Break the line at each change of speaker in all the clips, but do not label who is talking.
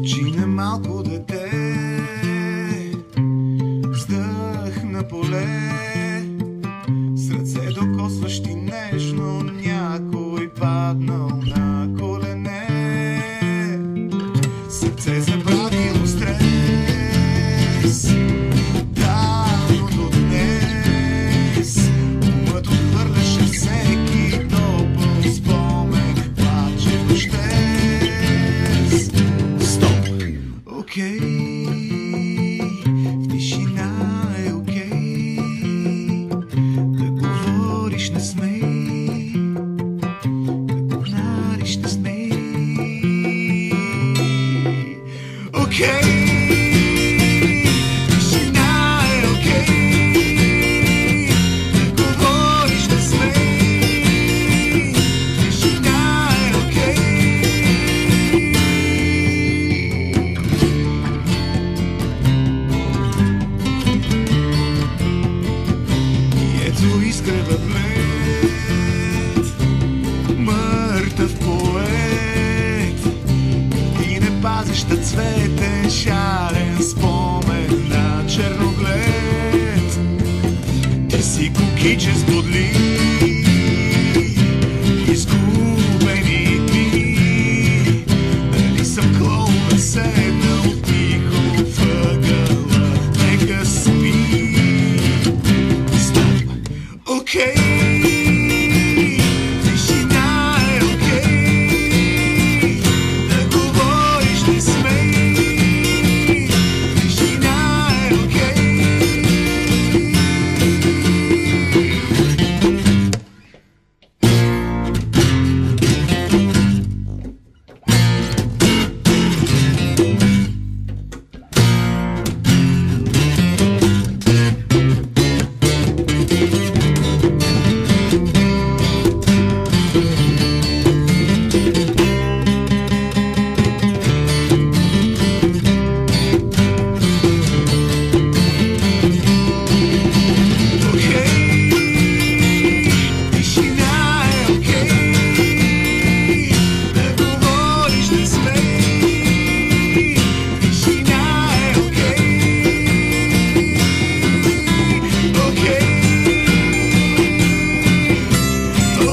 очи на малко дете. Вздъх на поле. Сърце докосващи нежно Някой паднал на кое Окей, пазища цвете, шарен спомен на черноглед. Ти си кукиче с бодли, изгубени дни. Дали съм клоун седнал тихо въгъла, нека спи. Стоп, окей. Okay.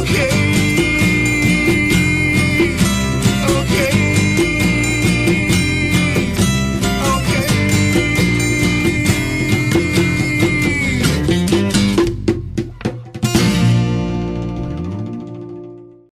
Okay.